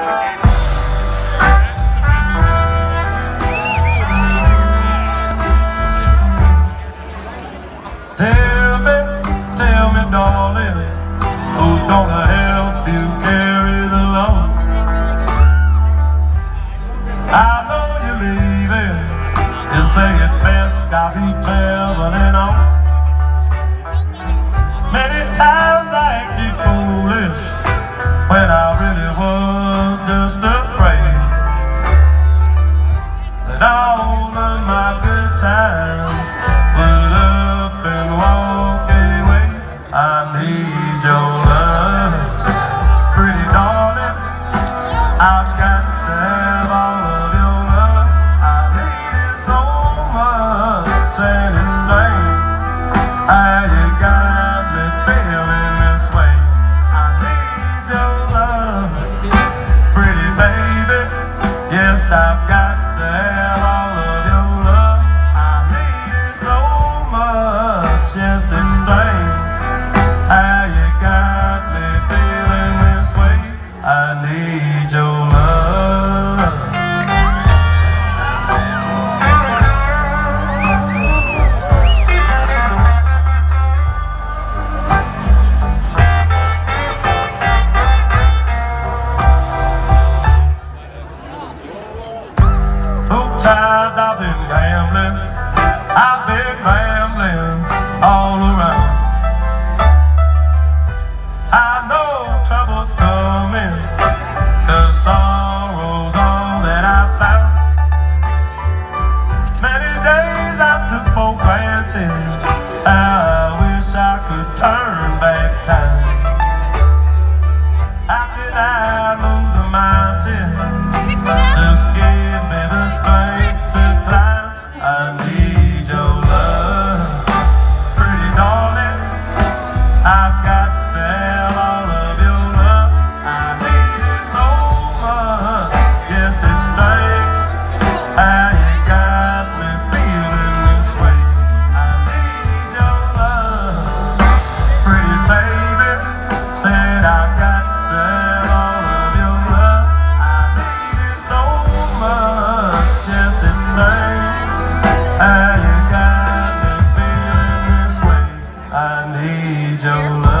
Tell me, tell me, darling, who's gonna help you carry the load? I know you're leaving. You say it's best I'll be traveling on. I've got to have all of your love. I need it so much, and it's strange I've been rambling all around. I know trouble's coming, the sorrow's all that I found. Many days I took for granted, I wish I could turn back time. I've got to have all of your love. I need it so much. Yes, it's got me feeling this way. I need your love, pretty baby. Said I got. don't love